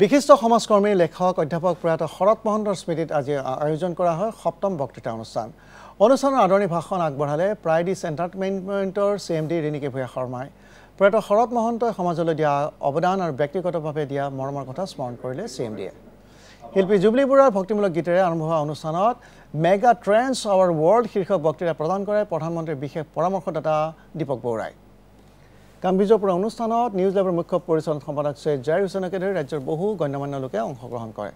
বিশিষ্ট সমাজকৰ্মী লেখক অধ্যাপক প্ৰয়াত শৰৎ মহন্তৰ স্মৃতিত আজি আয়োজন কৰা হয় সপ্তম বক্তৃতা অনুষ্ঠান। অনুষ্ঠানৰ আদৰণি ভাষণ আগবঢ়ালে Pride East এণ্টাৰটেইনমেণ্টৰ C M D Riniki Bhuyan শৰ্মাই। প্ৰয়াত শৰৎ মহন্তই সমাজলৈ দিয়া অৱদান আৰু ব্যক্তিগতভাৱে দিয়া মৰমৰ কথা স্মৰণ কৰিলে চি এম ডিয়ে। শিল্পী জুবলী বৰুৱাৰ ভক্তিমূলক গীতেৰে আৰম্ভ হোৱা অনুষ্ঠানত মেগা ট্ৰেণ্ডছ আৱাৰ ৱৰ্ল্ড শীৰ্ষক বক্তৃতা প্ৰদান কৰে প্ৰধানমন্ত্ৰীৰ বিশেষ পৰামৰ্শদাতা দীপক বৰুৱাই। গাম্ভীৰ্যৰ পৰা অনুষ্ঠানত নিউজ লেবৰ মুখ্য পৰিচালন সম্পাদক চৈয়দ জাহিৰ হুছেইনকে ধৰি ৰাজ্যৰ বহু গণ্যমান্য লোকে অংশগ্ৰহণ কৰে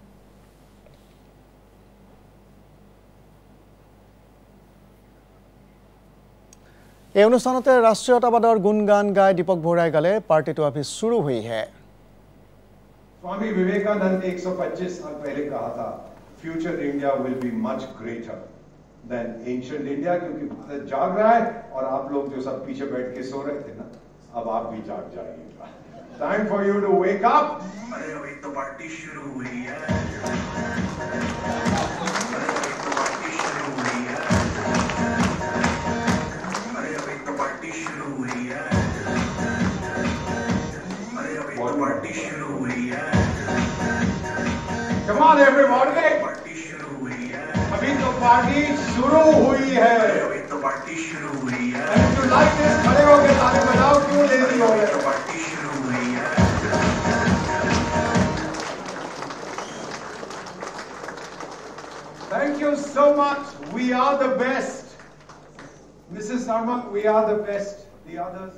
এই অনুষ্ঠানতে ৰাষ্ট্ৰীয়তাবাদৰ গুণগান গাই দীপক বৰুৱাই গালে পাৰ্টিটো अभी शुरू हुई है स्वामी विवेकानंद ने 125 साल पहले कहा था future India will be much greater than ancient India क्योंकि भारत जाग रहा है और आप लोग जो सब पीछे बैठ के सो रहे थे ना अब आप भी जाग जाइएगा time for you to wake up अरे अभी तो पार्टी शुरू हुई है। अरे अभी तो पार्टी शुरू हुई है। अभी तो पार्टी शुरू हुई है। अभी तो पार्टी शुरू हुई है। Thank you so much. We are the best. Mrs. Arma, we are the best. The others.